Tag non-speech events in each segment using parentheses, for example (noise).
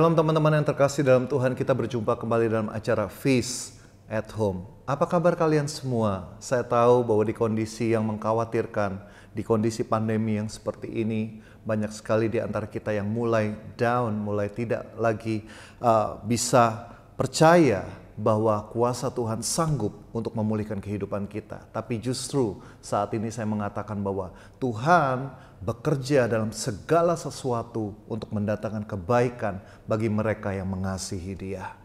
Shalom teman-teman yang terkasih dalam Tuhan, kita berjumpa kembali dalam acara Feast at Home. Apa kabar kalian semua? Saya tahu bahwa di kondisi yang mengkhawatirkan, di kondisi pandemi yang seperti ini, banyak sekali di antara kita yang mulai down, mulai tidak lagi uh, bisa percaya bahwa kuasa Tuhan sanggup untuk memulihkan kehidupan kita. Tapi justru saat ini saya mengatakan bahwa Tuhan bekerja dalam segala sesuatu untuk mendatangkan kebaikan bagi mereka yang mengasihi Dia.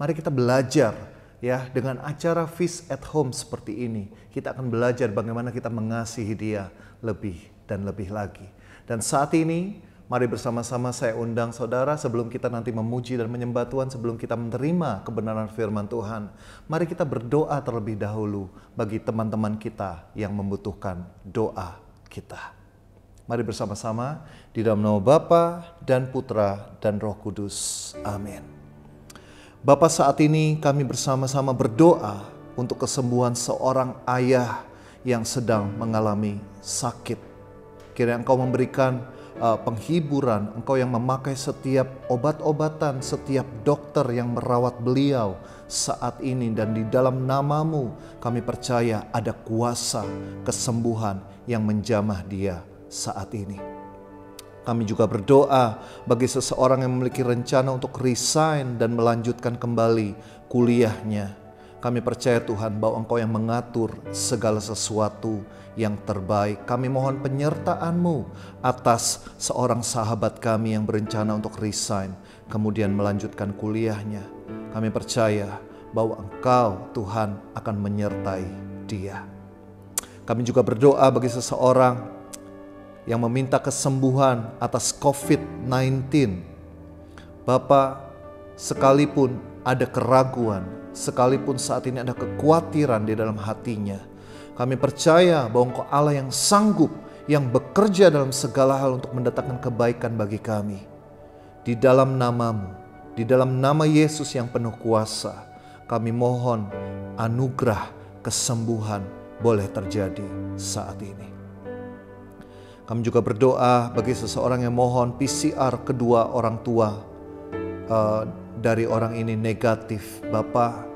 Mari kita belajar ya dengan acara Feast at Home seperti ini. Kita akan belajar bagaimana kita mengasihi Dia lebih dan lebih lagi. Dan saat ini Mari bersama-sama saya undang saudara sebelum kita nanti memuji dan menyembah Tuhan, sebelum kita menerima kebenaran firman Tuhan. Mari kita berdoa terlebih dahulu bagi teman-teman kita yang membutuhkan doa kita. Mari bersama-sama di dalam nama Bapa dan Putra dan Roh Kudus. Amin. Bapak saat ini kami bersama-sama berdoa untuk kesembuhan seorang ayah yang sedang mengalami sakit. Kiranya Engkau memberikan uh, penghiburan, Engkau yang memakai setiap obat-obatan, setiap dokter yang merawat beliau saat ini dan di dalam namamu kami percaya ada kuasa kesembuhan yang menjamah dia saat ini. Kami juga berdoa bagi seseorang yang memiliki rencana untuk resign dan melanjutkan kembali kuliahnya. Kami percaya Tuhan bahwa Engkau yang mengatur segala sesuatu yang terbaik. Kami mohon penyertaan-Mu atas seorang sahabat kami yang berencana untuk resign, kemudian melanjutkan kuliahnya. Kami percaya bahwa Engkau, Tuhan, akan menyertai dia. Kami juga berdoa bagi seseorang yang meminta kesembuhan atas COVID-19. Bapak, sekalipun ada keraguan, sekalipun saat ini ada kekhawatiran di dalam hatinya, kami percaya bahwa Engkau Allah yang sanggup, yang bekerja dalam segala hal untuk mendatangkan kebaikan bagi kami. Di dalam namamu, di dalam nama Yesus yang penuh kuasa, kami mohon anugerah kesembuhan boleh terjadi saat ini. Kami juga berdoa bagi seseorang yang mohon PCR kedua orang tua uh, dari orang ini negatif. Bapak,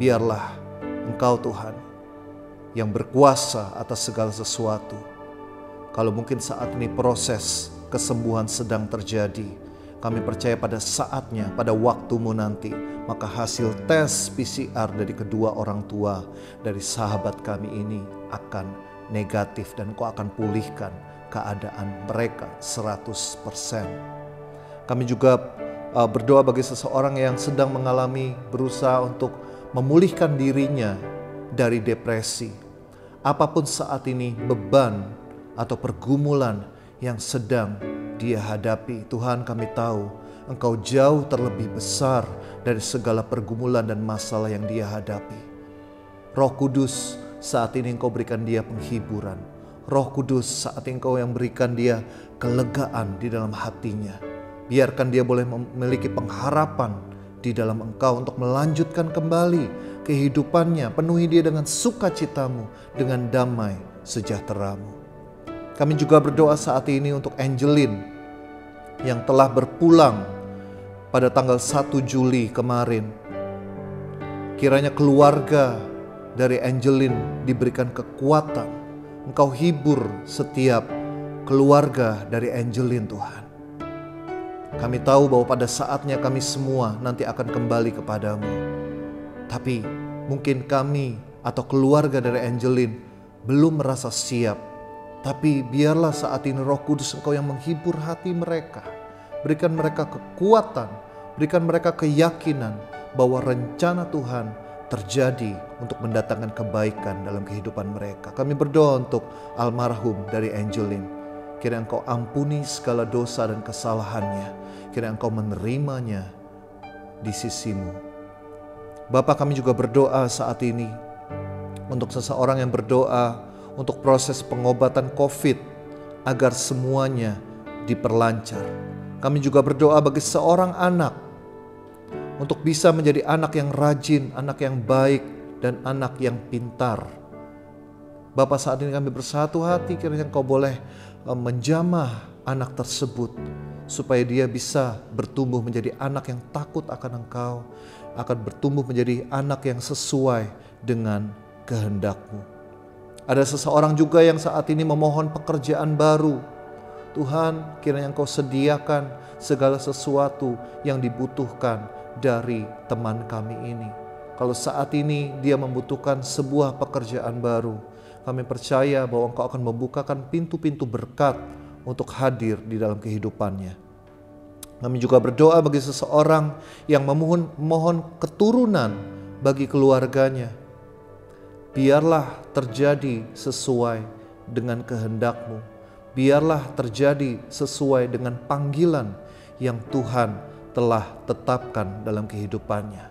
biarlah Engkau Tuhan yang berkuasa atas segala sesuatu. Kalau mungkin saat ini proses kesembuhan sedang terjadi, kami percaya pada saatnya, pada waktumu nanti, maka hasil tes PCR dari kedua orang tua dari sahabat kami ini akan negatif dan kau akan pulihkan keadaan mereka 100%. Kami juga uh, berdoa bagi seseorang yang sedang mengalami berusaha untuk memulihkan dirinya dari depresi, apa pun saat ini beban atau pergumulan yang sedang dia hadapi. Tuhan kami tahu Engkau jauh terlebih besar dari segala pergumulan dan masalah yang dia hadapi. Roh Kudus saat ini Engkau berikan dia penghiburan. Roh Kudus saat Engkau yang berikan dia kelegaan di dalam hatinya. Biarkan dia boleh memiliki pengharapan di dalam Engkau untuk melanjutkan kembali kehidupannya, penuhi dia dengan sukacitamu, dengan damai sejahteramu. Kami juga berdoa saat ini untuk Angelin yang telah berpulang pada tanggal 1 Juli kemarin. Kiranya keluarga dari Angelin diberikan kekuatan. Engkau hibur setiap keluarga dari Angelin Tuhan. Kami tahu bahwa pada saatnya kami semua nanti akan kembali kepadamu. Tapi mungkin kami atau keluarga dari Angelin belum merasa siap. Tapi biarlah saat ini roh kudus engkau yang menghibur hati mereka. Berikan mereka kekuatan, berikan mereka keyakinan bahwa rencana Tuhan terjadi untuk mendatangkan kebaikan dalam kehidupan mereka. Kami berdoa untuk almarhum dari Angelin. Kira engkau ampuni segala dosa dan kesalahannya. Kira engkau menerimanya di sisimu Bapak kami juga berdoa saat ini untuk seseorang yang berdoa untuk proses pengobatan COVID agar semuanya diperlancar. Kami juga berdoa bagi seorang anak untuk bisa menjadi anak yang rajin, anak yang baik, dan anak yang pintar. Bapak saat ini kami bersatu hati kiranya Engkau boleh eh, menjamah anak tersebut supaya dia bisa bertumbuh menjadi anak yang takut akan Engkau, akan bertumbuh menjadi anak yang sesuai dengan kehendakmu. Ada seseorang juga yang saat ini memohon pekerjaan baru. Tuhan, kiranya Engkau sediakan segala sesuatu yang dibutuhkan dari teman kami ini. Kalau saat ini dia membutuhkan sebuah pekerjaan baru, kami percaya bahwa Engkau akan membukakan pintu-pintu berkat untuk hadir di dalam kehidupannya. Kami juga berdoa bagi seseorang yang memohon mohon keturunan bagi keluarganya. Biarlah terjadi sesuai dengan kehendakmu. Biarlah terjadi sesuai dengan panggilan yang Tuhan telah tetapkan dalam kehidupannya.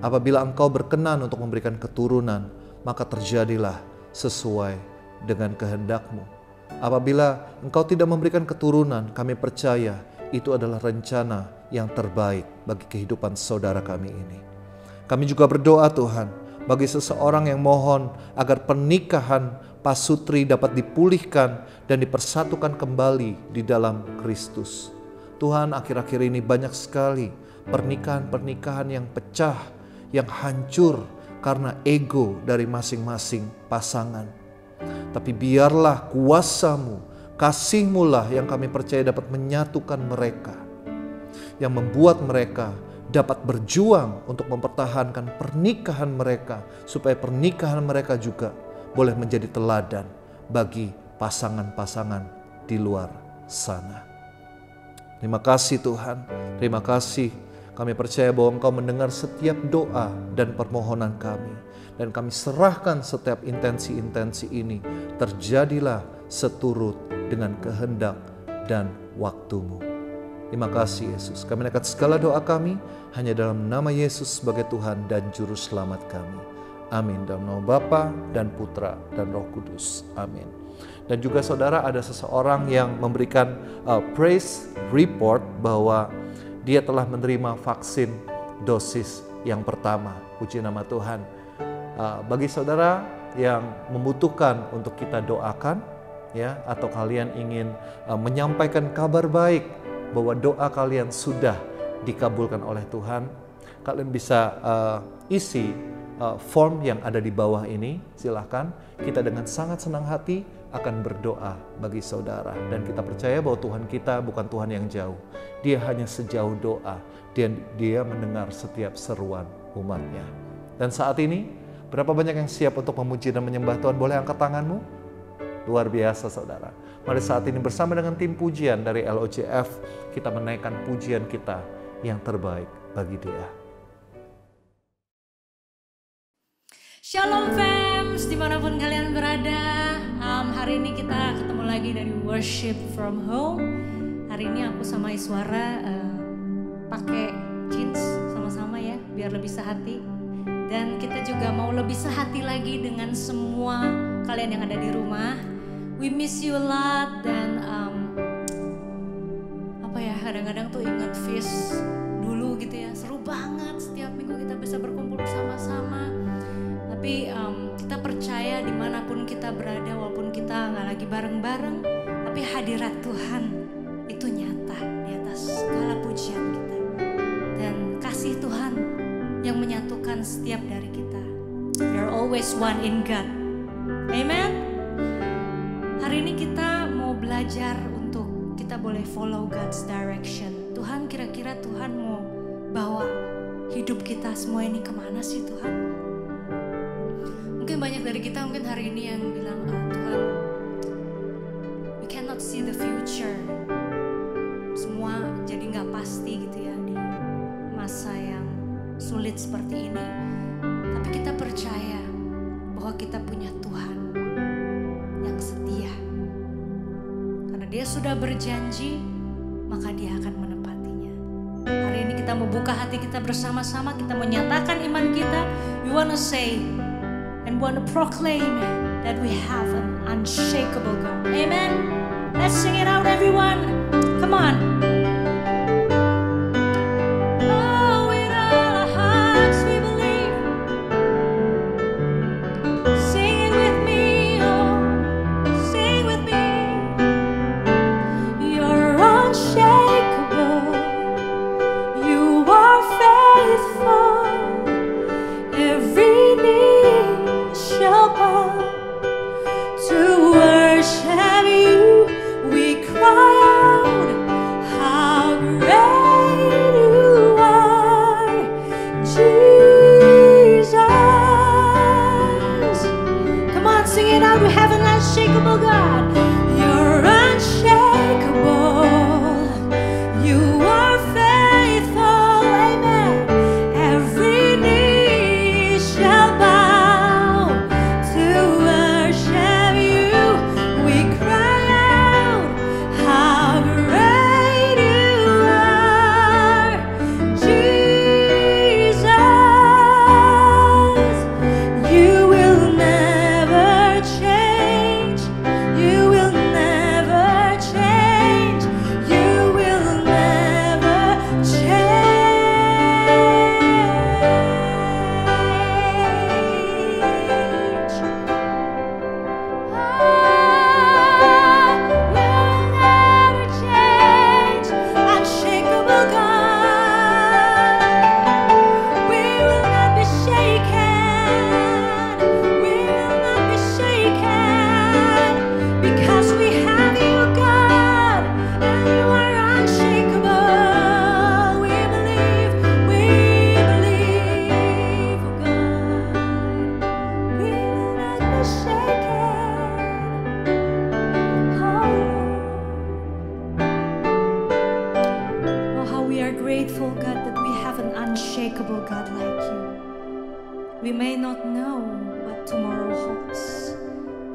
Apabila engkau berkenan untuk memberikan keturunan, maka terjadilah sesuai dengan kehendakmu. Apabila engkau tidak memberikan keturunan, kami percaya itu adalah rencana yang terbaik bagi kehidupan saudara kami ini. Kami juga berdoa Tuhan, bagi seseorang yang mohon agar pernikahan pasutri dapat dipulihkan dan dipersatukan kembali di dalam Kristus. Tuhan akhir-akhir ini banyak sekali pernikahan-pernikahan yang pecah, yang hancur karena ego dari masing-masing pasangan. Tapi biarlah kuasamu, kasihmu lah yang kami percaya dapat menyatukan mereka. Yang membuat mereka dapat berjuang untuk mempertahankan pernikahan mereka. Supaya pernikahan mereka juga boleh menjadi teladan bagi pasangan-pasangan di luar sana. Terima kasih Tuhan, terima kasih kami percaya bahwa Engkau mendengar setiap doa dan permohonan kami. Dan kami serahkan setiap intensi-intensi ini. Terjadilah seturut dengan kehendak dan waktumu. Terima kasih Yesus. Kami nekat segala doa kami hanya dalam nama Yesus sebagai Tuhan dan Juru Selamat kami. Amin. Dalam nama Bapa dan Putra dan Roh Kudus. Amin. Dan juga saudara ada seseorang yang memberikan uh, praise report bahwa dia telah menerima vaksin dosis yang pertama. Puji nama Tuhan. Uh, bagi saudara yang membutuhkan untuk kita doakan, ya, atau kalian ingin uh, menyampaikan kabar baik bahwa doa kalian sudah dikabulkan oleh Tuhan, kalian bisa uh, isi uh, form yang ada di bawah ini. Silahkan, kita dengan sangat senang hati akan berdoa bagi saudara dan kita percaya bahwa Tuhan kita bukan Tuhan yang jauh. Dia hanya sejauh doa dan dia mendengar setiap seruan umatnya. Dan saat ini, berapa banyak yang siap untuk memuji dan menyembah Tuhan? Boleh angkat tanganmu? Luar biasa saudara. Mari saat ini bersama dengan tim pujian dari LOCF, kita menaikkan pujian kita yang terbaik bagi dia. Shalom fams, di mana pun kalian berada. Um, Hari ini kita ketemu lagi dari Worship From Home. Hari ini aku sama Iswara uh, pakai jeans sama-sama ya Biar lebih sehati. Dan kita juga mau lebih sehati lagi dengan semua kalian yang ada di rumah. We miss you a lot dan um, bareng-bareng tapi hadirat Tuhan itu nyata di atas segala pujian kita. Dan kasih Tuhan yang menyatukan setiap dari kita. We are always one in God. Amen? Hari ini kita mau belajar untuk kita boleh follow God's direction. Tuhan kira-kira Tuhan mau bawa hidup kita semua ini ke mana sih Tuhan? Mungkin banyak dari kita mungkin hari ini yang bilang, oh, Tuhan, see the future. Semua jadi nggak pasti gitu ya di masa yang sulit seperti ini. Tapi kita percaya bahwa kita punya Tuhan yang setia. Karena dia sudah berjanji, maka dia akan menepatinya. Hari ini kita mau buka hati kita bersama-sama, kita menyatakan iman kita. We wanna say, and want to proclaim that we have an unshakable God. Amen. Let's sing it out, everyone. Come on.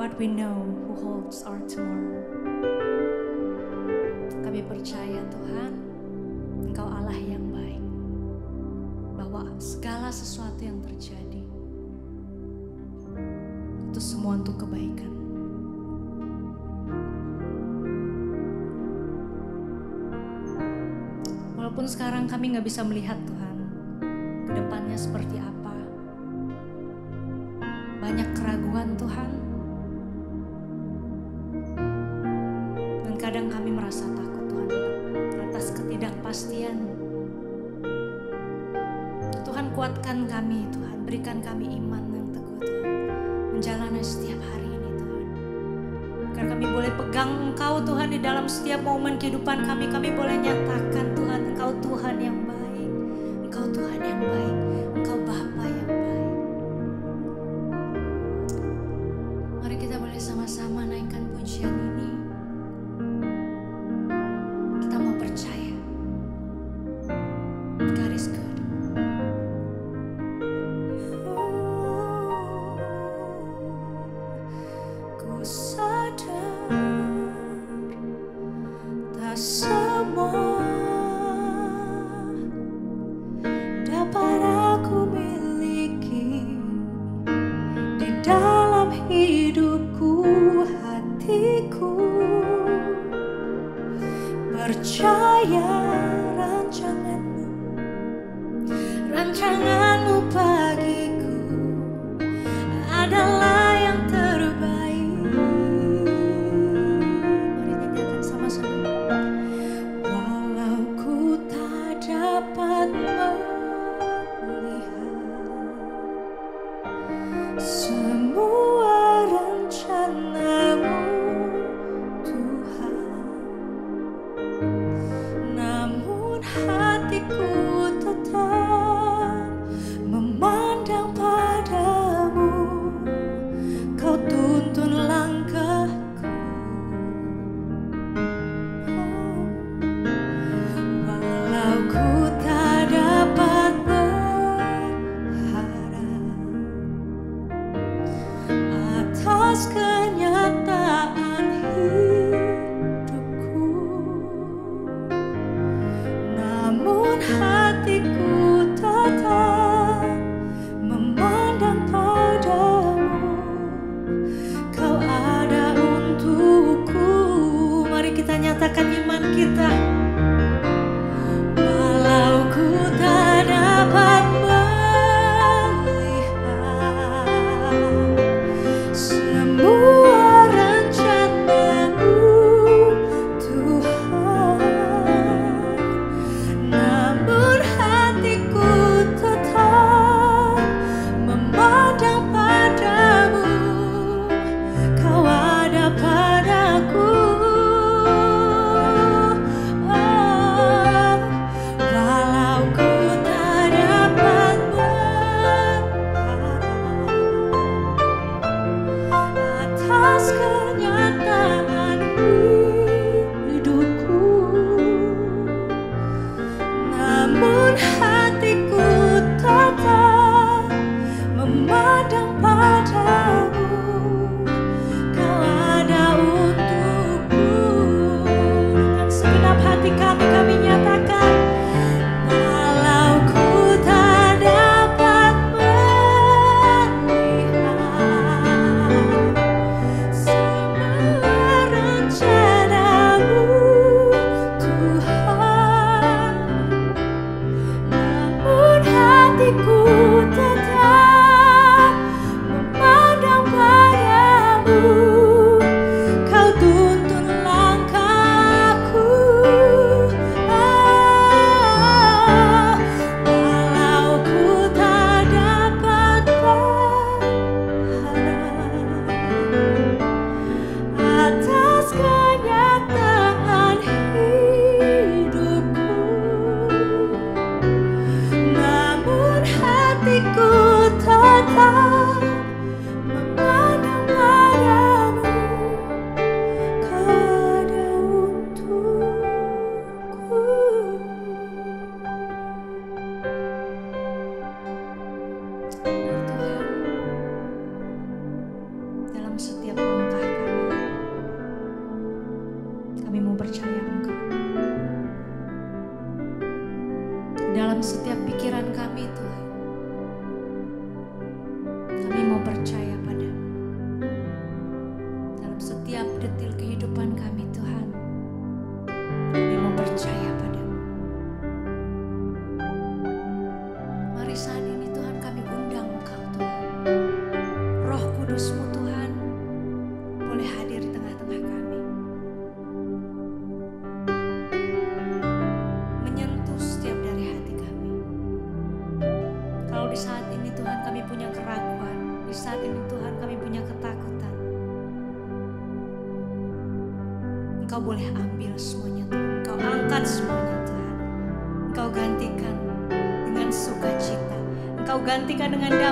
But we know who holds our tomorrow. Kami percaya Tuhan, Engkau Allah yang baik. Bahwa segala sesuatu yang terjadi itu semua untuk kebaikan. Walaupun sekarang kami nggak bisa melihat Tuhan, ke depannya seperti apa. Banyak keraguan Tuhan. Dan kadang kami merasa takut Tuhan atas ketidakpastian. Tuhan kuatkan kami Tuhan, berikan kami iman yang teguh Tuhan. Menjalani setiap hari ini Tuhan. Agar kami boleh pegang Engkau Tuhan di dalam setiap momen kehidupan kami. Kami boleh nyatakan Tuhan Engkau Tuhan yang baik. Engkau Tuhan yang baik.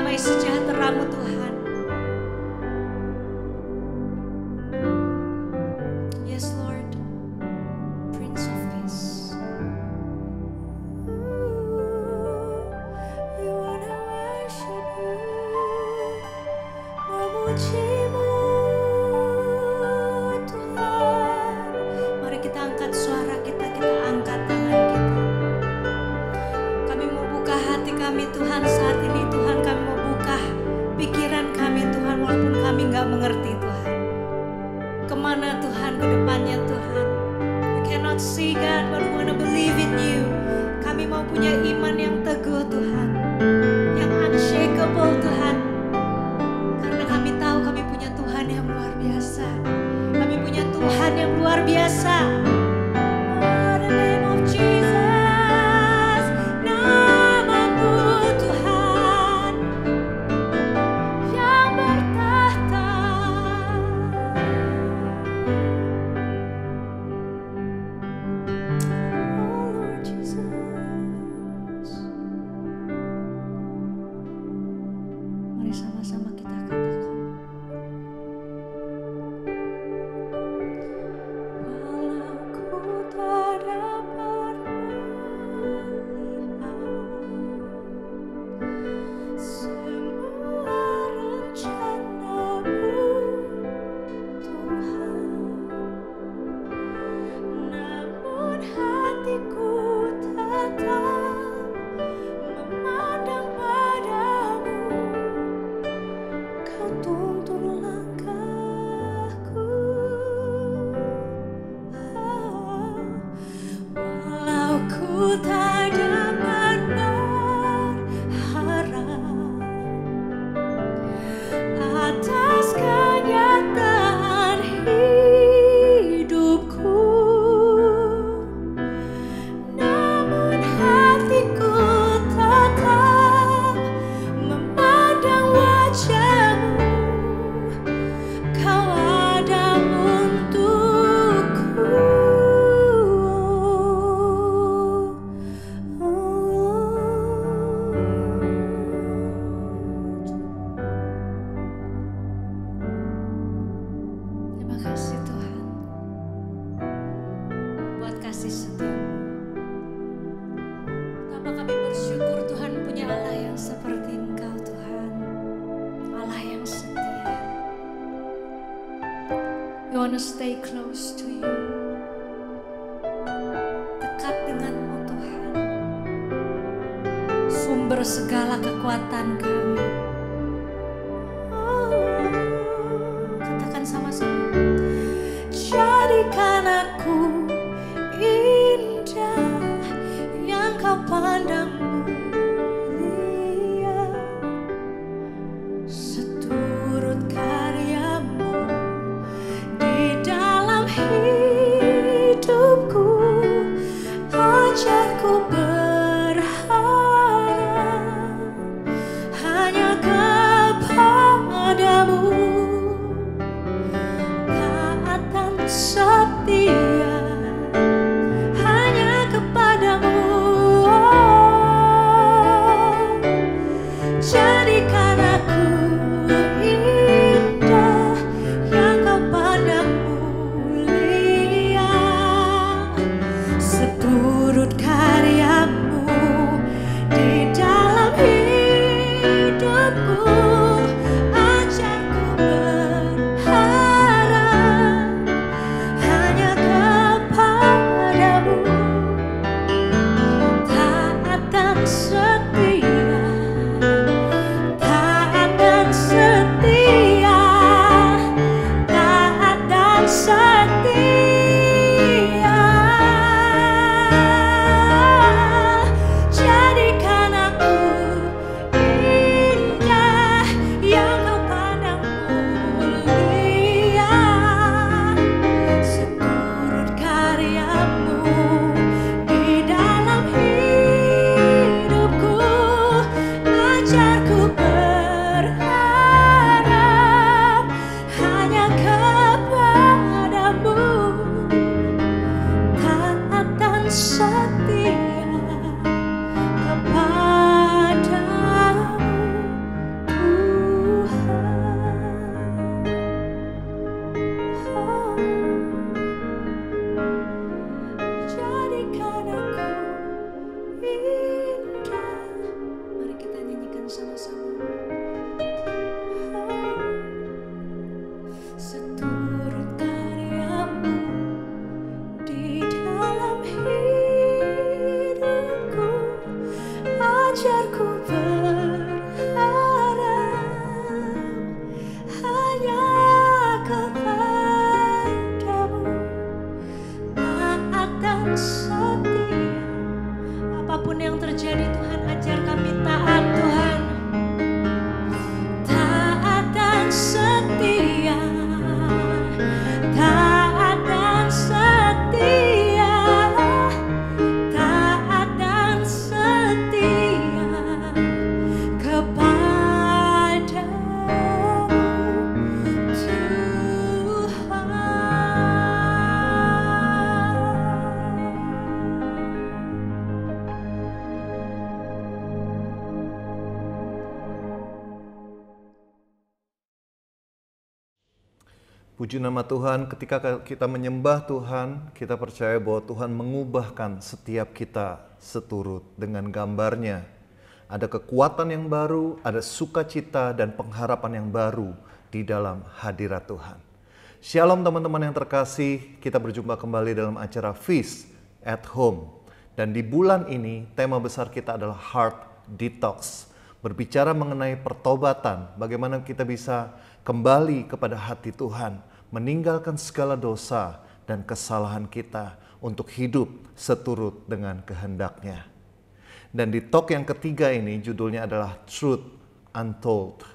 Gantikan dengan damai Puji nama Tuhan, ketika kita menyembah Tuhan, kita percaya bahwa Tuhan mengubahkan setiap kita seturut dengan gambarnya. Ada kekuatan yang baru, ada sukacita dan pengharapan yang baru di dalam hadirat Tuhan. Shalom teman-teman yang terkasih, kita berjumpa kembali dalam acara Feast at Home. Dan di bulan ini, tema besar kita adalah Heart Detox. Berbicara mengenai pertobatan, bagaimana kita bisa kembali kepada hati Tuhan, meninggalkan segala dosa dan kesalahan kita untuk hidup seturut dengan kehendaknya. Dan di talk yang ketiga ini judulnya adalah Truth Untold.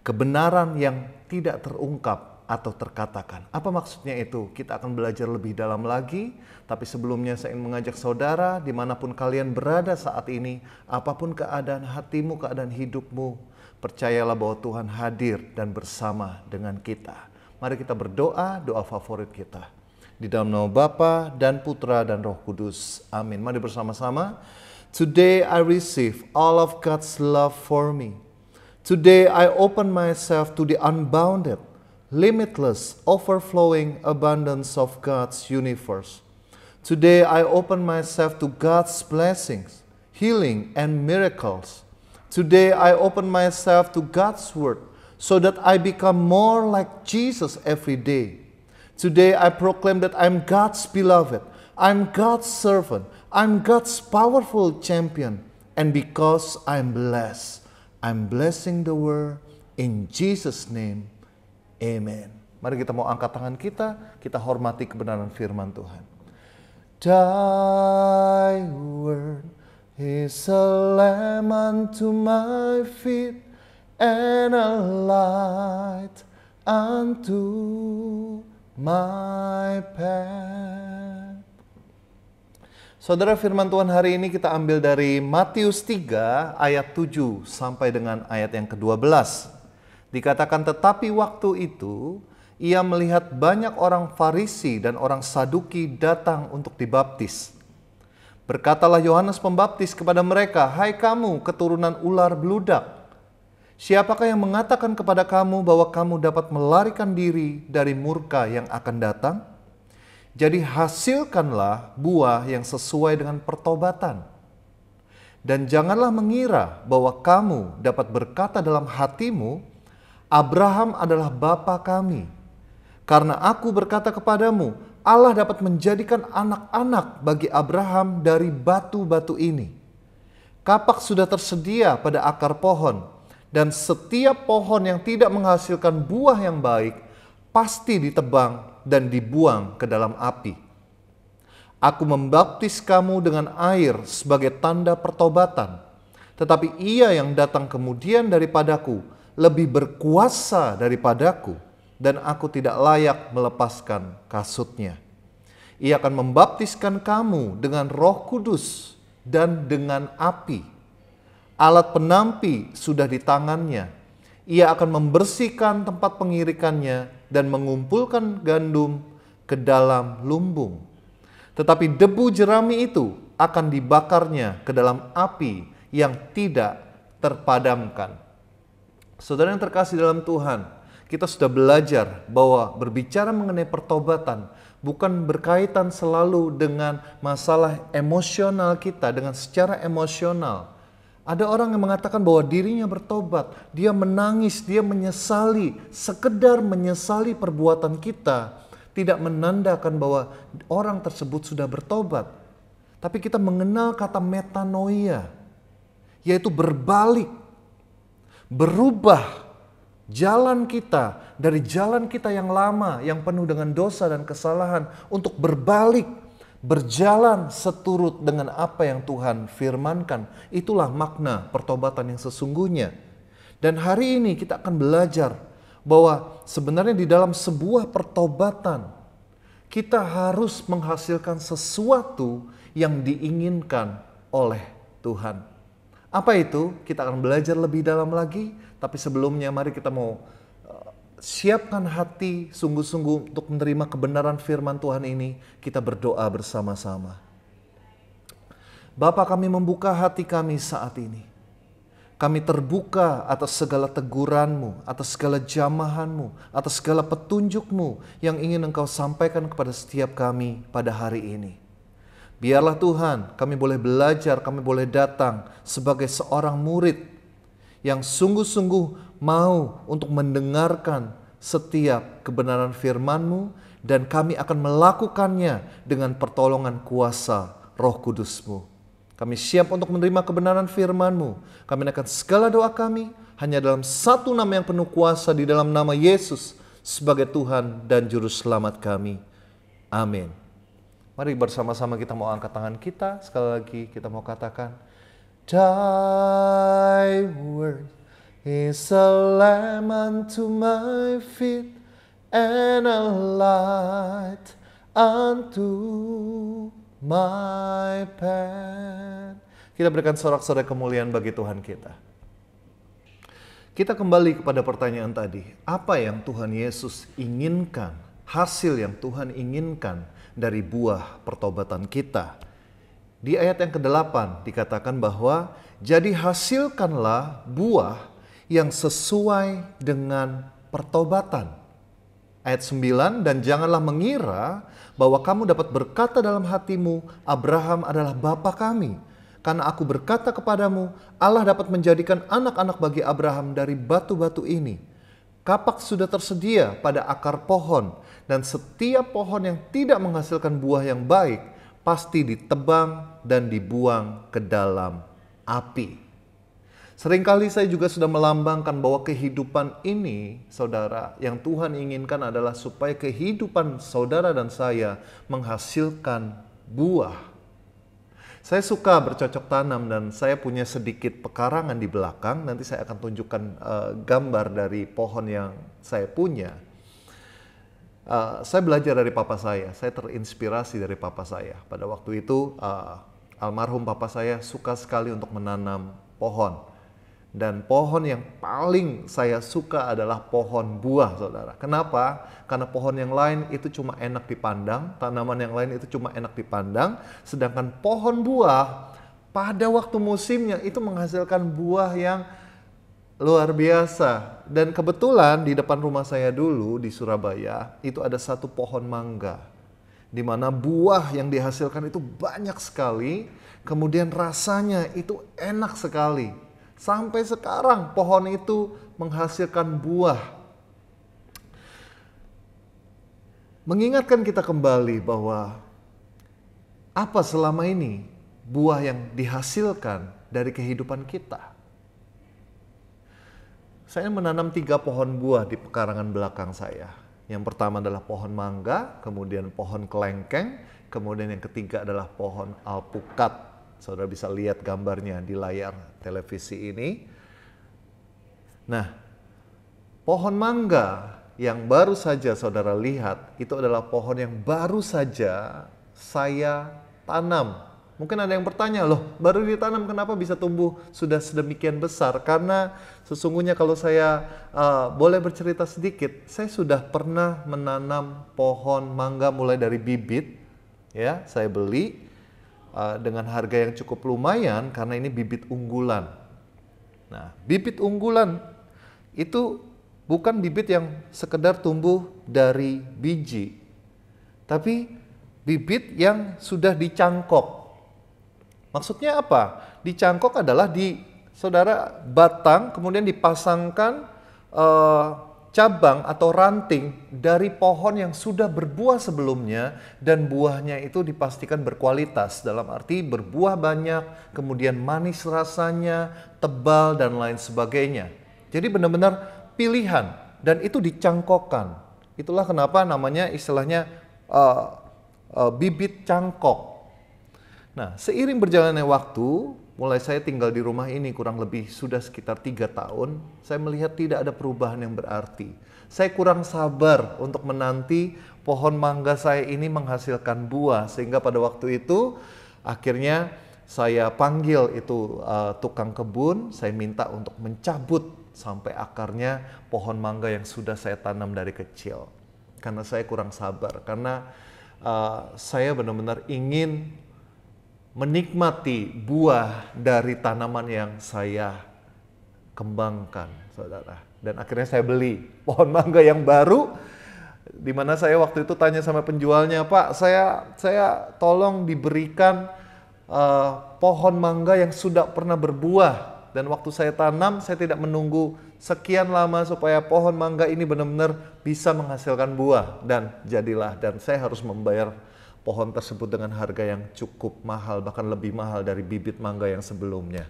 Kebenaran yang tidak terungkap atau terkatakan. Apa maksudnya itu? Kita akan belajar lebih dalam lagi. Tapi sebelumnya saya ingin mengajak saudara di mana pun kalian berada saat ini. Apa pun keadaan hatimu, keadaan hidupmu. Percayalah bahwa Tuhan hadir dan bersama dengan kita. Mari kita berdoa, doa favorit kita. Di dalam nama Bapa dan Putra dan Roh Kudus. Amin. Mari bersama-sama. Today I receive all of God's love for me. Today I open myself to the unbounded, limitless, overflowing abundance of God's universe. Today I open myself to God's blessings, healing, and miracles. Today I open myself to God's word so that I become more like Jesus every day. Today I proclaim that I'm God's beloved, I'm God's servant, I'm God's powerful champion. And because I'm blessed, I'm blessing the world in Jesus' name. Amen. Mari kita mau angkat tangan kita, kita hormati kebenaran firman Tuhan. Thy word is a lamp unto my feet and a light unto my path. Saudara firman Tuhan hari ini kita ambil dari Matius 3 ayat 7 sampai dengan ayat yang ke-12. Dikatakan tetapi waktu itu ia melihat banyak orang Farisi dan orang Saduki datang untuk dibaptis. Berkatalah Yohanes Pembaptis kepada mereka, "Hai kamu keturunan ular beludak, siapakah yang mengatakan kepada kamu bahwa kamu dapat melarikan diri dari murka yang akan datang? Jadi hasilkanlah buah yang sesuai dengan pertobatan. Dan janganlah mengira bahwa kamu dapat berkata dalam hatimu, Abraham adalah bapa kami. Karena aku berkata kepadamu, Allah dapat menjadikan anak-anak bagi Abraham dari batu-batu ini. Kapak sudah tersedia pada akar pohon, dan setiap pohon yang tidak menghasilkan buah yang baik pasti ditebang dan dibuang ke dalam api. Aku membaptis kamu dengan air sebagai tanda pertobatan, tetapi Ia yang datang kemudian daripadaku lebih berkuasa daripadaku, dan aku tidak layak melepaskan kasutnya. Ia akan membaptiskan kamu dengan Roh Kudus dan dengan api. Alat penampi sudah di tangannya. Ia akan membersihkan tempat pengirikannya dan mengumpulkan gandum ke dalam lumbung. Tetapi debu jerami itu akan dibakarnya ke dalam api yang tidak terpadamkan. Saudara yang terkasih dalam Tuhan, kita sudah belajar bahwa berbicara mengenai pertobatan bukan berkaitan selalu dengan masalah emosional kita, dengan secara emosional. Ada orang yang mengatakan bahwa dirinya bertobat, dia menangis, dia menyesali, sekedar menyesali perbuatan kita, tidak menandakan bahwa orang tersebut sudah bertobat. Tapi kita mengenal kata metanoia, yaitu berbalik, berubah jalan kita dari jalan kita yang lama, yang penuh dengan dosa dan kesalahan, untuk berbalik berjalan seturut dengan apa yang Tuhan firmankan. Itulah makna pertobatan yang sesungguhnya. Dan hari ini kita akan belajar bahwa sebenarnya di dalam sebuah pertobatan kita harus menghasilkan sesuatu yang diinginkan oleh Tuhan. Apa itu? Kita akan belajar lebih dalam lagi, tapi sebelumnya mari kita mau siapkan hati sungguh-sungguh untuk menerima kebenaran firman Tuhan ini. Kita berdoa bersama-sama. Bapa kami membuka hati kami saat ini. Kami terbuka atas segala teguranmu, atas segala jamahanmu, atas segala petunjukmu yang ingin engkau sampaikan kepada setiap kami pada hari ini. Biarlah Tuhan kami boleh belajar, kami boleh datang sebagai seorang murid yang sungguh-sungguh mau untuk mendengarkan setiap kebenaran firman-Mu dan kami akan melakukannya dengan pertolongan kuasa roh kudus-Mu. Kami siap untuk menerima kebenaran firman-Mu. Kami akan segala doa kami hanya dalam satu nama yang penuh kuasa di dalam nama Yesus sebagai Tuhan dan Juru Selamat kami. Amin. Mari bersama-sama kita mau angkat tangan kita. Sekali lagi kita mau katakan, Thy word is a lamp unto my feet and a light unto my path. Kita berikan sorak-sorai kemuliaan bagi Tuhan kita. Kita kembali kepada pertanyaan tadi, apa yang Tuhan Yesus inginkan, hasil yang Tuhan inginkan dari buah pertobatan kita. Di ayat yang ke-8 dikatakan bahwa jadi hasilkanlah buah yang sesuai dengan pertobatan. Ayat 9, dan janganlah mengira bahwa kamu dapat berkata dalam hatimu, Abraham adalah bapa kami. Karena aku berkata kepadamu, Allah dapat menjadikan anak-anak bagi Abraham dari batu-batu ini. Kapak sudah tersedia pada akar pohon, dan setiap pohon yang tidak menghasilkan buah yang baik pasti ditebang dan dibuang ke dalam api. Seringkali saya juga sudah melambangkan bahwa kehidupan ini, saudara, yang Tuhan inginkan adalah supaya kehidupan saudara dan saya menghasilkan buah. Saya suka bercocok tanam dan saya punya sedikit pekarangan di belakang. Nanti saya akan tunjukkan uh, gambar dari pohon yang saya punya. Uh, saya belajar dari papa saya, saya terinspirasi dari papa saya. Pada waktu itu, uh, almarhum papa saya suka sekali untuk menanam pohon dan pohon yang paling saya suka adalah pohon buah, saudara. Kenapa? Karena pohon yang lain itu cuma enak dipandang, tanaman yang lain itu cuma enak dipandang, sedangkan pohon buah pada waktu musimnya itu menghasilkan buah yang luar biasa. Dan kebetulan di depan rumah saya dulu di Surabaya itu ada satu pohon mangga, di mana buah yang dihasilkan itu banyak sekali, kemudian rasanya itu enak sekali Sampai sekarang pohon itu menghasilkan buah. Mengingatkan kita kembali bahwa apa selama ini buah yang dihasilkan dari kehidupan kita. Saya menanam tiga pohon buah di pekarangan belakang saya. Yang pertama adalah pohon mangga, kemudian pohon kelengkeng, kemudian yang ketiga adalah pohon alpukat Saudara bisa lihat gambarnya di layar televisi ini. Nah, pohon mangga yang baru saja saudara lihat itu adalah pohon yang baru saja saya tanam. Mungkin ada yang bertanya, loh baru ditanam kenapa bisa tumbuh sudah sedemikian besar? Karena sesungguhnya kalau saya uh, boleh bercerita sedikit, saya sudah pernah menanam pohon mangga mulai dari bibit, ya saya beli, uh, dengan harga yang cukup lumayan karena ini bibit unggulan. Nah, bibit unggulan itu bukan bibit yang sekedar tumbuh dari biji, tapi bibit yang sudah dicangkok. Maksudnya apa? Dicangkok adalah di saudara batang kemudian dipasangkan uh, cabang atau ranting dari pohon yang sudah berbuah sebelumnya dan buahnya itu dipastikan berkualitas dalam arti berbuah banyak, kemudian manis rasanya, tebal dan lain sebagainya. Jadi benar-benar pilihan dan itu dicangkokkan. Itulah kenapa namanya istilahnya uh, uh, bibit cangkok. Nah, seiring berjalannya waktu, mulai saya tinggal di rumah ini kurang lebih sudah sekitar tiga tahun, saya melihat tidak ada perubahan yang berarti. Saya kurang sabar untuk menanti pohon mangga saya ini menghasilkan buah, sehingga pada waktu itu akhirnya saya panggil itu uh, tukang kebun, saya minta untuk mencabut sampai akarnya pohon mangga yang sudah saya tanam dari kecil. Karena saya kurang sabar, karena uh, saya benar-benar ingin menikmati buah dari tanaman yang saya kembangkan, saudara. Dan akhirnya saya beli pohon (laughs) mangga yang baru, di mana saya waktu itu tanya sama penjualnya, Pak, saya saya tolong diberikan uh, pohon mangga yang sudah pernah berbuah dan waktu saya tanam saya tidak menunggu sekian lama supaya pohon mangga ini benar-benar bisa menghasilkan buah dan jadilah dan saya harus membayar pohon tersebut dengan harga yang cukup mahal bahkan lebih mahal dari bibit mangga yang sebelumnya.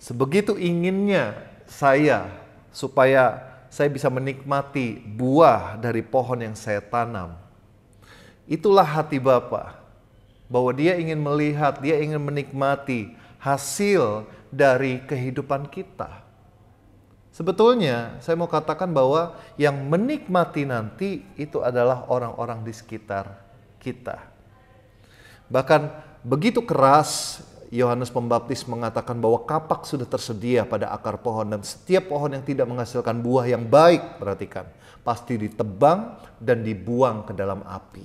Sebegitu inginnya saya supaya saya bisa menikmati buah dari pohon yang saya tanam. Itulah hati Bapa bahwa dia ingin melihat, dia ingin menikmati hasil dari kehidupan kita. Sebetulnya saya mau katakan bahwa yang menikmati nanti itu adalah orang-orang di sekitar kita. Bahkan begitu keras Yohanes Pembaptis mengatakan bahwa kapak sudah tersedia pada akar pohon dan setiap pohon yang tidak menghasilkan buah yang baik, perhatikan, pasti ditebang dan dibuang ke dalam api.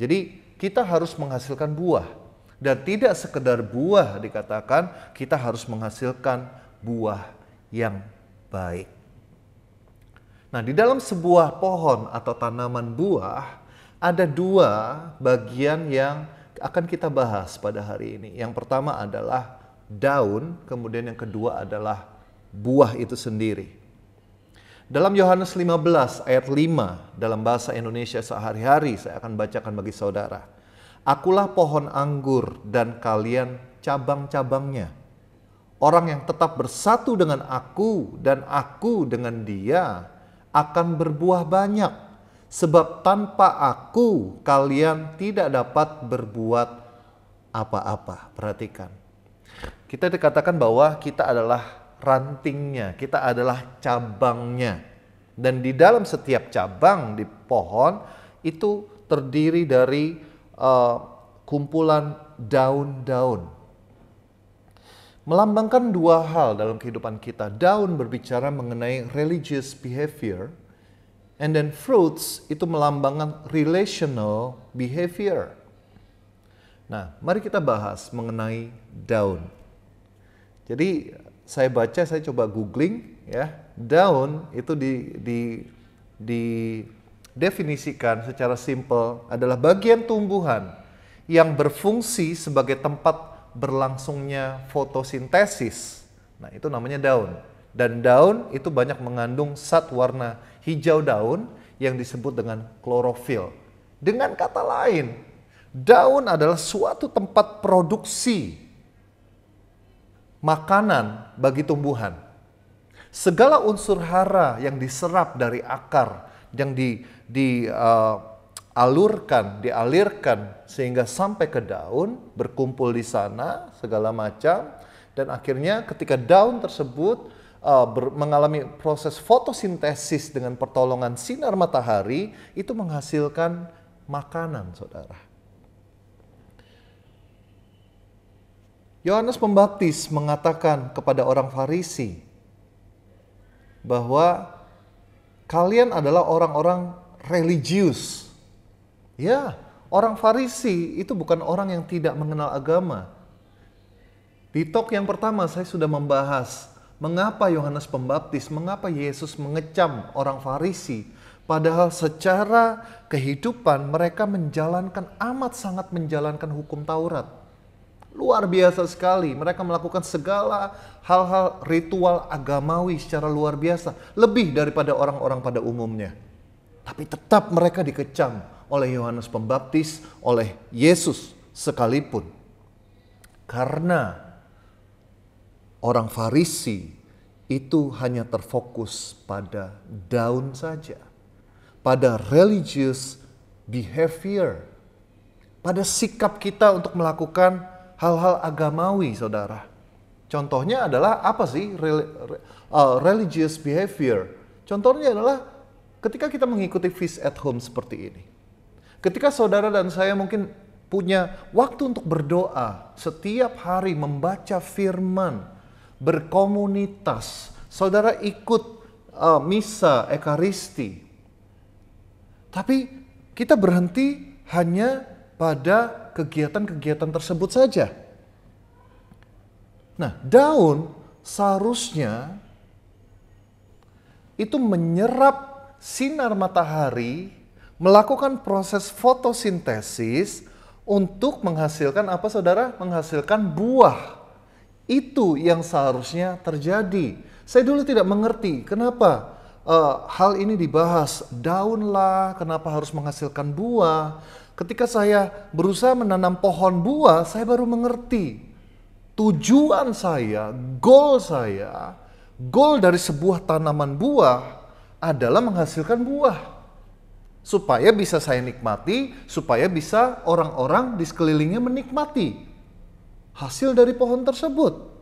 Jadi kita harus menghasilkan buah dan tidak sekedar buah dikatakan, kita harus menghasilkan buah yang baik. Nah, di dalam sebuah pohon atau tanaman buah, ada dua bagian yang akan kita bahas pada hari ini. Yang pertama adalah daun, kemudian yang kedua adalah buah itu sendiri. Dalam Yohanes 15 ayat 5 dalam bahasa Indonesia sehari-hari saya akan bacakan bagi saudara. Akulah pohon anggur dan kalian cabang-cabangnya. Orang yang tetap bersatu dengan aku dan aku dengan dia akan berbuah banyak. Sebab tanpa aku kalian tidak dapat berbuat apa-apa. Perhatikan. Kita dikatakan bahwa kita adalah rantingnya, kita adalah cabangnya. Dan di dalam setiap cabang di pohon itu terdiri dari uh, kumpulan daun-daun. Melambangkan dua hal dalam kehidupan kita. Daun berbicara mengenai religious behavior, and then fruits itu melambangkan relational behavior. Nah, mari kita bahas mengenai daun. Jadi saya baca, saya coba googling ya, daun itu di di di secara simpel adalah bagian tumbuhan yang berfungsi sebagai tempat berlangsungnya fotosintesis. Nah, itu namanya daun. Dan daun itu banyak mengandung zat warna hijau daun yang disebut dengan klorofil. Dengan kata lain, daun adalah suatu tempat produksi makanan bagi tumbuhan. Segala unsur hara yang diserap dari akar, yang di dialurkan, uh, dialirkan sehingga sampai ke daun, berkumpul di sana segala macam dan akhirnya ketika daun tersebut uh, ber, mengalami proses fotosintesis dengan pertolongan sinar matahari itu menghasilkan makanan, Saudara. Yohanes Pembaptis mengatakan kepada orang Farisi bahwa kalian adalah orang-orang religius. Ya, orang Farisi itu bukan orang yang tidak mengenal agama. Di talk yang pertama saya sudah membahas mengapa Yohanes Pembaptis, mengapa Yesus mengecam orang Farisi Padahal secara kehidupan mereka menjalankan amat sangat menjalankan hukum Taurat. Luar biasa sekali, mereka melakukan segala hal-hal ritual agamawi secara luar biasa, lebih daripada orang-orang pada umumnya. Tapi tetap mereka dikecam oleh Yohanes Pembaptis, oleh Yesus sekalipun. Karena orang Farisi itu hanya terfokus pada daun saja. Pada religious behavior, pada sikap kita untuk melakukan hal-hal agamawi, saudara. Contohnya adalah apa sih uh, religious behavior? Contohnya adalah ketika kita mengikuti feast at home seperti ini. Ketika saudara dan saya mungkin punya waktu untuk berdoa setiap hari membaca firman, berkomunitas, saudara ikut uh, misa, ekaristi. Tapi kita berhenti hanya pada kegiatan-kegiatan tersebut saja. Nah, daun seharusnya itu menyerap sinar matahari, melakukan proses fotosintesis untuk menghasilkan apa saudara? Menghasilkan buah. Itu yang seharusnya terjadi. Saya dulu tidak mengerti kenapa uh, hal ini dibahas. Daun lah, kenapa harus menghasilkan buah. Ketika saya berusaha menanam pohon buah, saya baru mengerti tujuan saya, goal saya, goal dari sebuah tanaman buah adalah menghasilkan buah. Supaya bisa saya nikmati, supaya bisa orang-orang di sekelilingnya menikmati hasil dari pohon tersebut.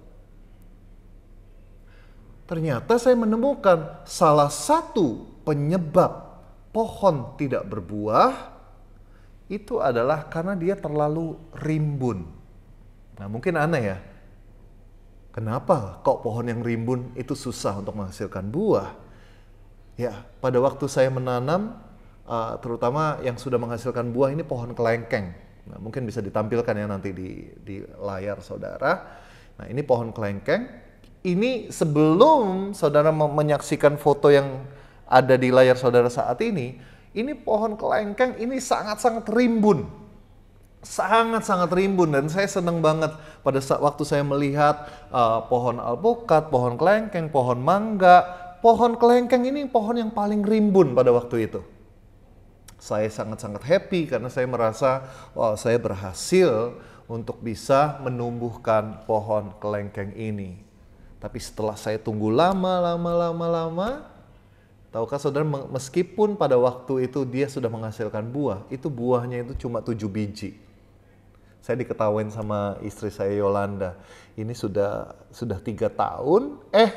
Ternyata saya menemukan salah satu penyebab pohon tidak berbuah itu adalah karena dia terlalu rimbun. Nah mungkin aneh ya, kenapa kok pohon yang rimbun itu susah untuk menghasilkan buah? Ya, pada waktu saya menanam, uh, terutama yang sudah menghasilkan buah ini pohon kelengkeng. Nah, mungkin bisa ditampilkan ya nanti di, di layar saudara. Nah ini pohon kelengkeng. Ini sebelum saudara menyaksikan foto yang ada di layar saudara saat ini, ini pohon kelengkeng ini sangat-sangat rimbun sangat-sangat rimbun dan saya senang banget pada saat waktu saya melihat uh, pohon alpukat, pohon kelengkeng, pohon mangga, pohon kelengkeng ini pohon yang paling rimbun pada waktu itu. Saya sangat-sangat happy karena saya merasa wow, saya berhasil untuk bisa menumbuhkan pohon kelengkeng ini. Tapi setelah saya tunggu lama, lama, lama, lama, tahukah saudara meskipun pada waktu itu dia sudah menghasilkan buah, itu buahnya itu cuma tujuh biji saya diketawain sama istri saya Yolanda ini sudah sudah tiga tahun eh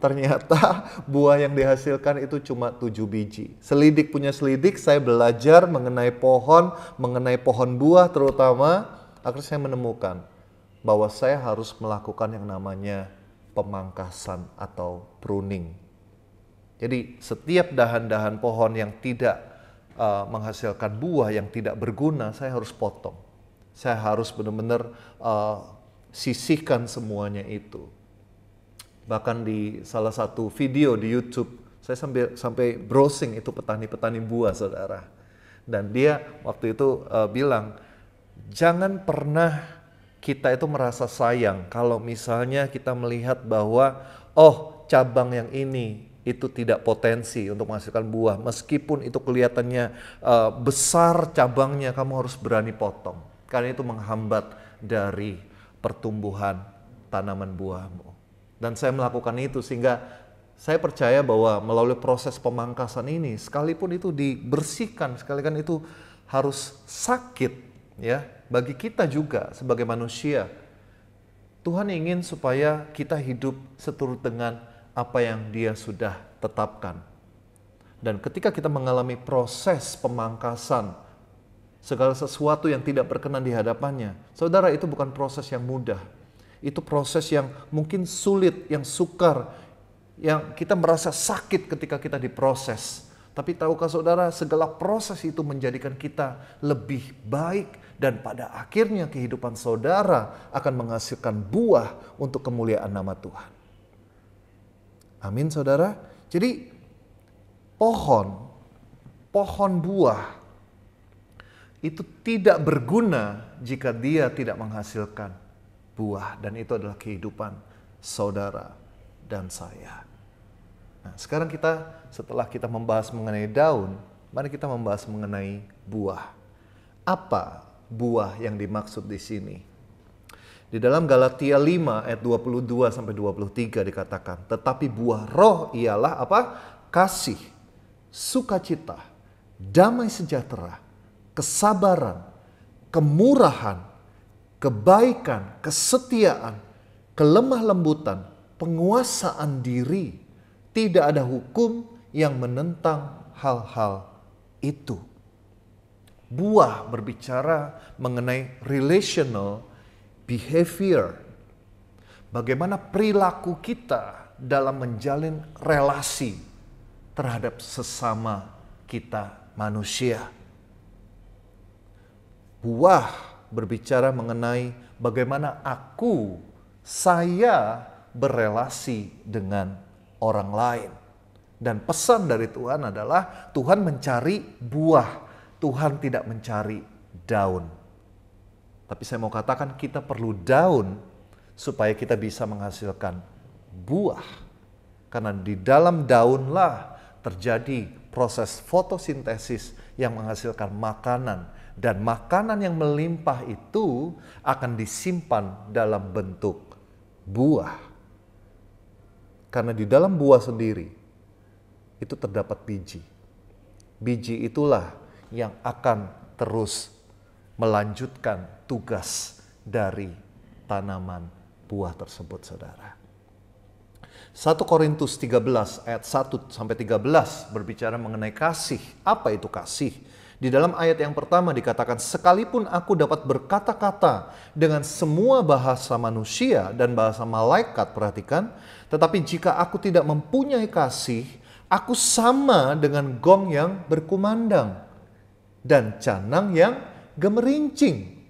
ternyata (laughs) buah yang dihasilkan itu cuma tujuh biji. Selidik punya selidik saya belajar mengenai pohon mengenai pohon buah terutama. Akhirnya saya menemukan bahwa saya harus melakukan yang namanya pemangkasan atau pruning. Jadi setiap dahan-dahan pohon yang tidak uh, menghasilkan buah yang tidak berguna saya harus potong. Saya harus benar-benar uh, sisihkan semuanya itu. Bahkan di salah satu video di YouTube, saya sampai sampai browsing itu petani-petani buah, saudara. Dan dia waktu itu uh, bilang, jangan pernah kita itu merasa sayang kalau misalnya kita melihat bahwa oh cabang yang ini itu tidak potensi untuk menghasilkan buah meskipun itu kelihatannya uh, besar cabangnya kamu harus berani potong karena itu menghambat dari pertumbuhan tanaman buahmu. Dan saya melakukan itu sehingga saya percaya bahwa melalui proses pemangkasan ini, sekalipun itu dibersihkan, sekalikan itu harus sakit ya bagi kita juga sebagai manusia. Tuhan ingin supaya kita hidup seturut dengan apa yang Dia sudah tetapkan. Dan ketika kita mengalami proses pemangkasan, segala sesuatu yang tidak berkenan di hadapannya. Saudara, itu bukan proses yang mudah. Itu proses yang mungkin sulit, yang sukar, yang kita merasa sakit ketika kita diproses. Tapi tahukah saudara, segala proses itu menjadikan kita lebih baik dan pada akhirnya kehidupan saudara akan menghasilkan buah untuk kemuliaan nama Tuhan. Amin saudara. Jadi pohon, pohon buah itu tidak berguna jika dia tidak menghasilkan buah dan itu adalah kehidupan saudara dan saya. Nah, sekarang kita setelah kita membahas mengenai daun, mari kita membahas mengenai buah. Apa buah yang dimaksud di sini? Di dalam Galatia 5 ayat 22 sampai 23 dikatakan, tetapi buah roh ialah apa? Kasih, sukacita, damai sejahtera, kesabaran, kemurahan, kebaikan, kesetiaan, kelemah lembutan, penguasaan diri. Tidak ada hukum yang menentang hal-hal itu. Buah berbicara mengenai relational behavior. Bagaimana perilaku kita dalam menjalin relasi terhadap sesama kita manusia. Buah berbicara mengenai bagaimana aku, saya berelasi dengan orang lain. Dan pesan dari Tuhan adalah Tuhan mencari buah, Tuhan tidak mencari daun. Tapi saya mau katakan kita perlu daun supaya kita bisa menghasilkan buah. Karena di dalam daunlah terjadi proses fotosintesis yang menghasilkan makanan dan makanan yang melimpah itu akan disimpan dalam bentuk buah. Karena di dalam buah sendiri itu terdapat biji. Biji itulah yang akan terus melanjutkan tugas dari tanaman buah tersebut, Saudara. 1 Korintus 13 ayat 1 sampai 13 berbicara mengenai kasih. Apa itu kasih? Di dalam ayat yang pertama dikatakan, "Sekalipun aku dapat berkata-kata dengan semua bahasa manusia dan bahasa malaikat," perhatikan, "tetapi jika aku tidak mempunyai kasih, aku sama dengan gong yang berkumandang dan canang yang gemerincing."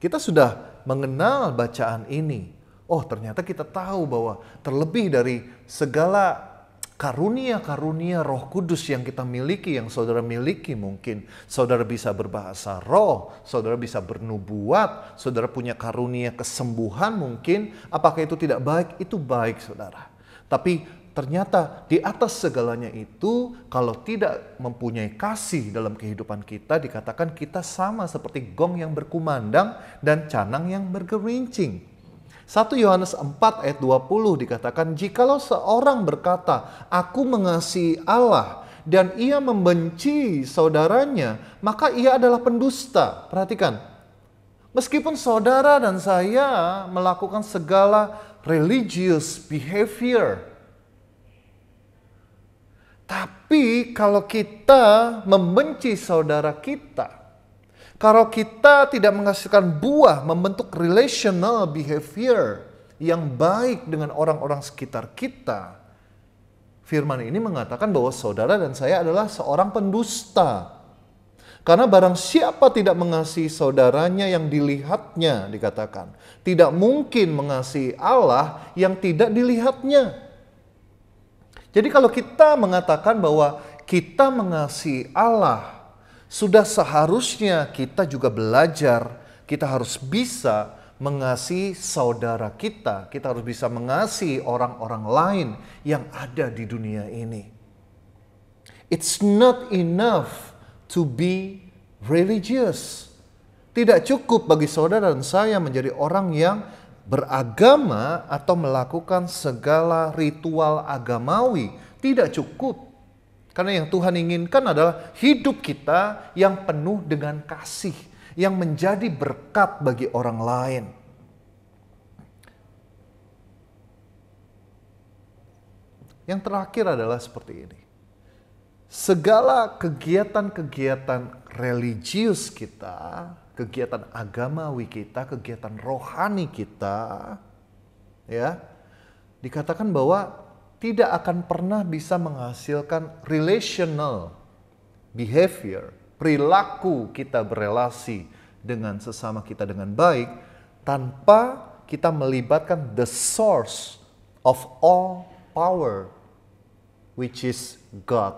Kita sudah mengenal bacaan ini. Oh, ternyata kita tahu bahwa terlebih dari segala karunia-karunia roh kudus yang kita miliki, yang saudara miliki mungkin. Saudara bisa berbahasa roh, saudara bisa bernubuat, saudara punya karunia kesembuhan mungkin. Apakah itu tidak baik? Itu baik saudara. Tapi ternyata di atas segalanya itu kalau tidak mempunyai kasih dalam kehidupan kita dikatakan kita sama seperti gong yang berkumandang dan canang yang bergerincing. 1 Yohanes 4 ayat 20 dikatakan, Jikalau seorang berkata, Aku mengasihi Allah, dan ia membenci saudaranya, maka ia adalah pendusta. Perhatikan, meskipun saudara dan saya melakukan segala religious behavior, tapi kalau kita membenci saudara kita, kalau kita tidak menghasilkan buah, membentuk relational behavior yang baik dengan orang-orang sekitar kita, firman ini mengatakan bahwa saudara dan saya adalah seorang pendusta. Karena barang siapa tidak mengasihi saudaranya yang dilihatnya, dikatakan, tidak mungkin mengasihi Allah yang tidak dilihatnya. Jadi kalau kita mengatakan bahwa kita mengasihi Allah, sudah seharusnya kita juga belajar, kita harus bisa mengasihi saudara kita, kita harus bisa mengasihi orang-orang lain yang ada di dunia ini. It's not enough to be religious. Tidak cukup bagi saudara dan saya menjadi orang yang beragama atau melakukan segala ritual agamawi. Tidak cukup. Karena yang Tuhan inginkan adalah hidup kita yang penuh dengan kasih, yang menjadi berkat bagi orang lain. Yang terakhir adalah seperti ini. Segala kegiatan-kegiatan religius kita, kegiatan agamawi kita, kegiatan rohani kita, ya, dikatakan bahwa tidak akan pernah bisa menghasilkan relational behavior, perilaku kita berelasi dengan sesama kita dengan baik tanpa kita melibatkan the source of all power which is God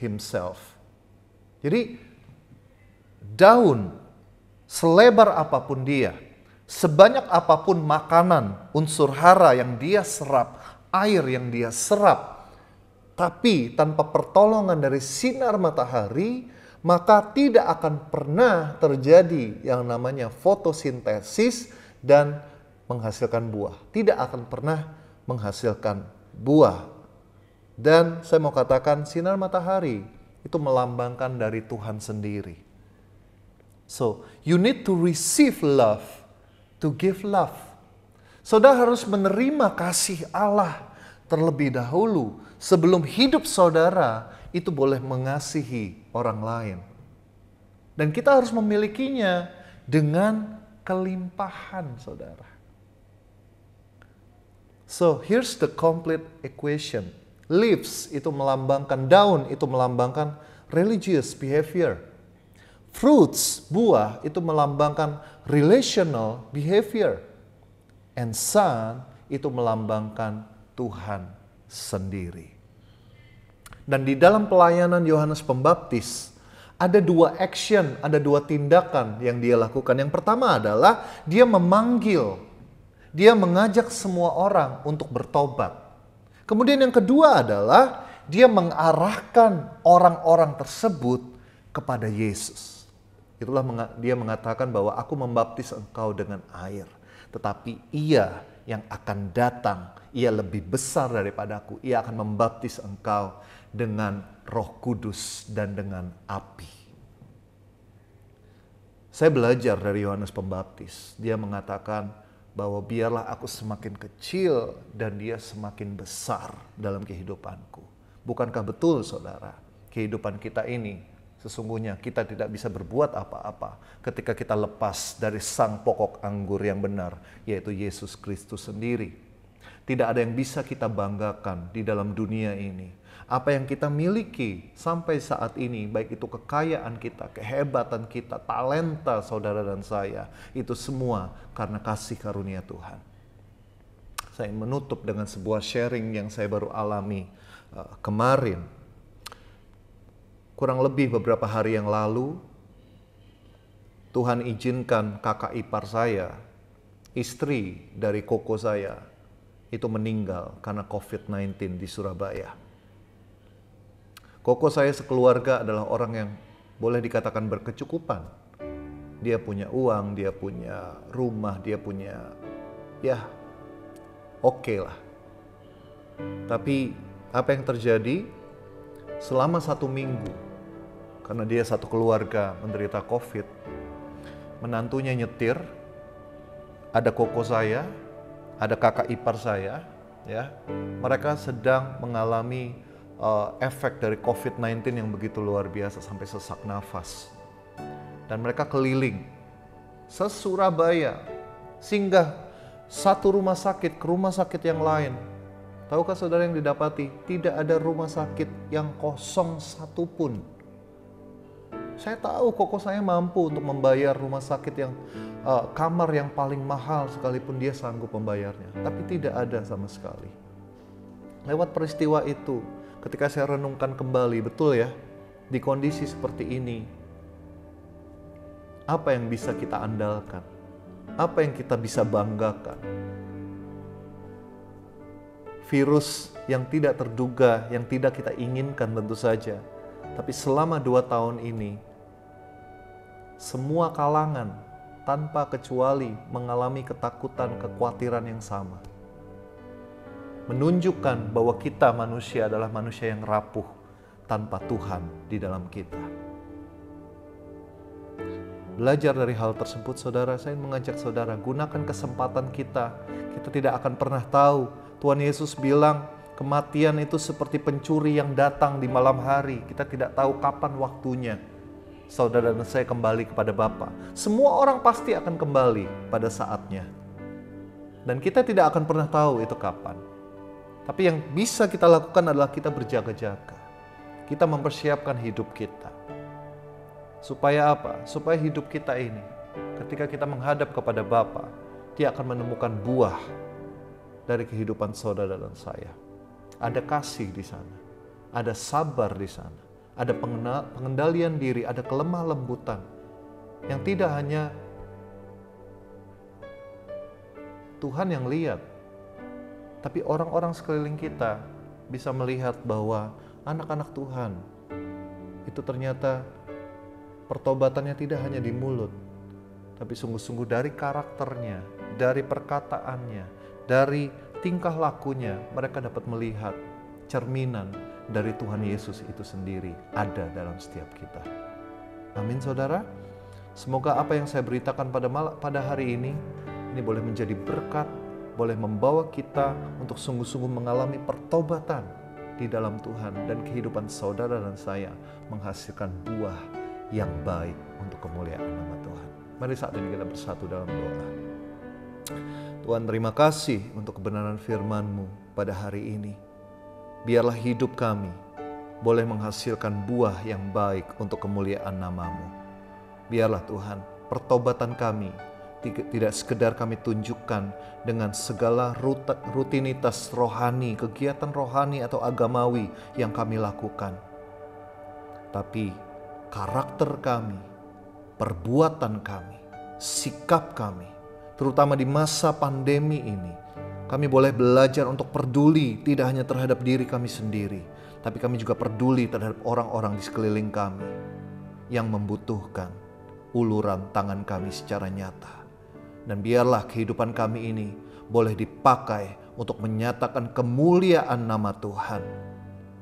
himself. Jadi daun selebar apa pun dia, sebanyak apa pun makanan, unsur hara yang dia serap, air yang dia serap, tapi tanpa pertolongan dari sinar matahari, maka tidak akan pernah terjadi yang namanya fotosintesis dan menghasilkan buah. Tidak akan pernah menghasilkan buah. Dan saya mau katakan sinar matahari itu melambangkan dari Tuhan sendiri. So, you need to receive love to give love. Saudara harus menerima kasih Allah terlebih dahulu sebelum hidup saudara itu boleh mengasihi orang lain. Dan kita harus memilikinya dengan kelimpahan, saudara. So, here's the complete equation. Leaves itu melambangkan daun, itu melambangkan religious behavior. Fruits, buah itu melambangkan relational behavior. And sun itu melambangkan Tuhan sendiri. Dan di dalam pelayanan Yohanes Pembaptis, ada dua action, ada dua tindakan yang dia lakukan. Yang pertama adalah dia memanggil, dia mengajak semua orang untuk bertobat. Kemudian yang kedua adalah dia mengarahkan orang-orang tersebut kepada Yesus. Itulah dia mengatakan bahwa aku membaptis engkau dengan air. Tetapi ia yang akan datang, ia lebih besar daripada aku. Ia akan membaptis engkau dengan roh kudus dan dengan api. Saya belajar dari Yohanes Pembaptis. Dia mengatakan, bahwa biarlah aku semakin kecil dan dia semakin besar dalam kehidupanku. Bukankah betul saudara, kehidupan kita ini sesungguhnya kita tidak bisa berbuat apa-apa ketika kita lepas dari sang pokok anggur yang benar, yaitu Yesus Kristus sendiri. Tidak ada yang bisa kita banggakan di dalam dunia ini apa yang kita miliki sampai saat ini, baik itu kekayaan kita, kehebatan kita, talenta saudara dan saya, itu semua karena kasih karunia Tuhan. Saya menutup dengan sebuah sharing yang saya baru alami uh, kemarin. Kurang lebih beberapa hari yang lalu, Tuhan izinkan kakak ipar saya, istri dari koko saya, itu meninggal karena COVID-19 di Surabaya. Koko saya sekeluarga adalah orang yang boleh dikatakan berkecukupan. Dia punya uang, dia punya rumah, dia punya ya oke okay lah. Tapi apa yang terjadi selama satu minggu karena dia satu keluarga menderita COVID, menantunya nyetir, ada koko saya, ada kakak ipar saya, ya, mereka sedang mengalami uh, efek dari COVID-19 yang begitu luar biasa sampai sesak nafas. Dan mereka keliling se-Surabaya singgah satu rumah sakit ke rumah sakit yang lain. Tahukah saudara yang didapati? Tidak ada rumah sakit yang kosong satupun. Saya tahu koko saya mampu untuk membayar rumah sakit yang uh, kamar yang paling mahal sekalipun dia sanggup membayarnya. Tapi tidak ada sama sekali. Lewat peristiwa itu, ketika saya renungkan kembali, betul ya, di kondisi seperti ini, apa yang bisa kita andalkan? Apa yang kita bisa banggakan? Virus yang tidak terduga, yang tidak kita inginkan tentu saja. Tapi selama dua tahun ini, semua kalangan tanpa kecuali mengalami ketakutan, kekhawatiran yang sama menunjukkan bahwa kita manusia adalah manusia yang rapuh tanpa Tuhan di dalam kita. Belajar dari hal tersebut, saudara, saya mengajak saudara gunakan kesempatan kita. Kita tidak akan pernah tahu. Tuhan Yesus bilang, kematian itu seperti pencuri yang datang di malam hari. Kita tidak tahu kapan waktunya. Saudara dan saya kembali kepada Bapa. Semua orang pasti akan kembali pada saatnya. Dan kita tidak akan pernah tahu itu kapan. Tapi yang bisa kita lakukan adalah kita berjaga-jaga. Kita mempersiapkan hidup kita. Supaya apa? Supaya hidup kita ini ketika kita menghadap kepada Bapa, dia akan menemukan buah dari kehidupan saudara dan saya. Ada kasih di sana, ada sabar di sana, ada pengendalian diri, ada kelemah lembutan yang tidak hanya Tuhan yang lihat, tapi orang-orang sekeliling kita bisa melihat bahwa anak-anak Tuhan itu ternyata pertobatannya tidak hanya di mulut, tapi sungguh-sungguh dari karakternya, dari perkataannya, dari tingkah lakunya, mereka dapat melihat cerminan dari Tuhan Yesus itu sendiri ada dalam setiap kita. Amin saudara. Semoga apa yang saya beritakan pada mal pada hari ini ini boleh menjadi berkat, boleh membawa kita untuk sungguh-sungguh mengalami pertobatan di dalam Tuhan dan kehidupan saudara dan saya menghasilkan buah yang baik untuk kemuliaan nama Tuhan. Mari saat ini kita bersatu dalam doa. Tuhan terima kasih untuk kebenaran firman-Mu pada hari ini. Biarlah hidup kami boleh menghasilkan buah yang baik untuk kemuliaan namamu. Biarlah Tuhan, pertobatan kami tidak sekedar kami tunjukkan dengan segala rutinitas rohani, kegiatan rohani atau agamawi yang kami lakukan. Tapi karakter kami, perbuatan kami, sikap kami, terutama di masa pandemi ini, kami boleh belajar untuk peduli tidak hanya terhadap diri kami sendiri, tapi kami juga peduli terhadap orang-orang di sekeliling kami yang membutuhkan uluran tangan kami secara nyata. Dan biarlah kehidupan kami ini boleh dipakai untuk menyatakan kemuliaan nama Tuhan.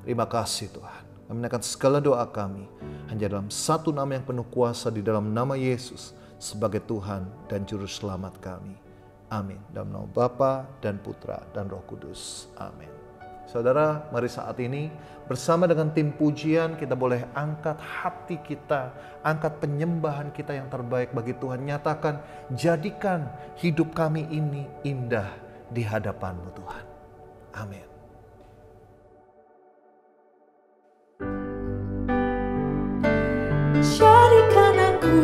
Terima kasih Tuhan. Kami menaikkan segala doa kami hanya dalam satu nama yang penuh kuasa di dalam nama Yesus sebagai Tuhan dan Juru Selamat kami. Amin. Dalam nama Bapa dan Putra dan Roh Kudus. Amin. Saudara, mari saat ini bersama dengan tim pujian kita boleh angkat hati kita, angkat penyembahan kita yang terbaik bagi Tuhan. Nyatakan, jadikan hidup kami ini indah di hadapanmu Tuhan. Amin. Jadikan aku